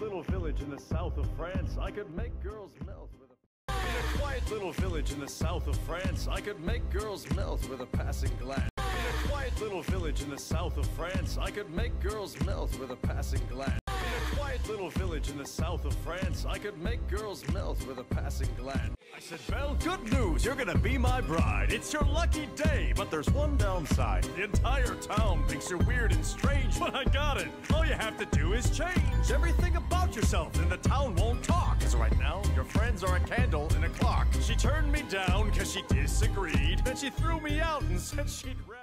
little village in the south of France, I could make girls melt with a. In a quiet little village in the south of France, I could make girls melt with a passing glance. In a quiet little village in the south of France, I could make girls melt with a passing glance. Little village in the south of France, I could make girls melt with a passing glance. I said, Belle, good news, you're gonna be my bride. It's your lucky day, but there's one downside. The entire town thinks you're weird and strange, but I got it. All you have to do is change everything about yourself, and the town won't talk. Cause right now, your friends are a candle and a clock. She turned me down cause she disagreed. Then she threw me out and said she'd rather.